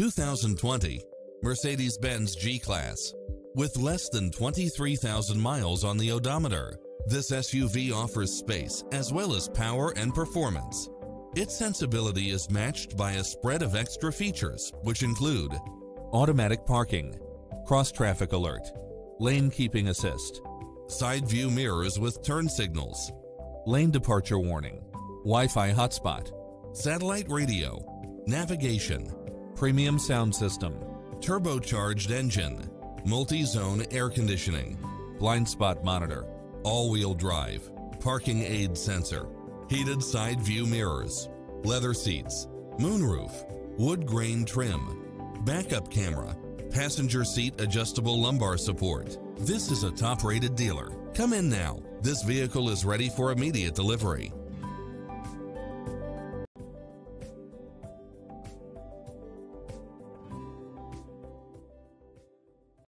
2020 Mercedes-Benz G-Class. With less than 23,000 miles on the odometer, this SUV offers space as well as power and performance. Its sensibility is matched by a spread of extra features, which include automatic parking, cross-traffic alert, lane keeping assist, side view mirrors with turn signals, lane departure warning, Wi-Fi hotspot, satellite radio, navigation, premium sound system, turbocharged engine, multi-zone air conditioning, blind spot monitor, all-wheel drive, parking aid sensor, heated side view mirrors, leather seats, moonroof, wood grain trim, backup camera, passenger seat adjustable lumbar support. This is a top-rated dealer. Come in now. This vehicle is ready for immediate delivery.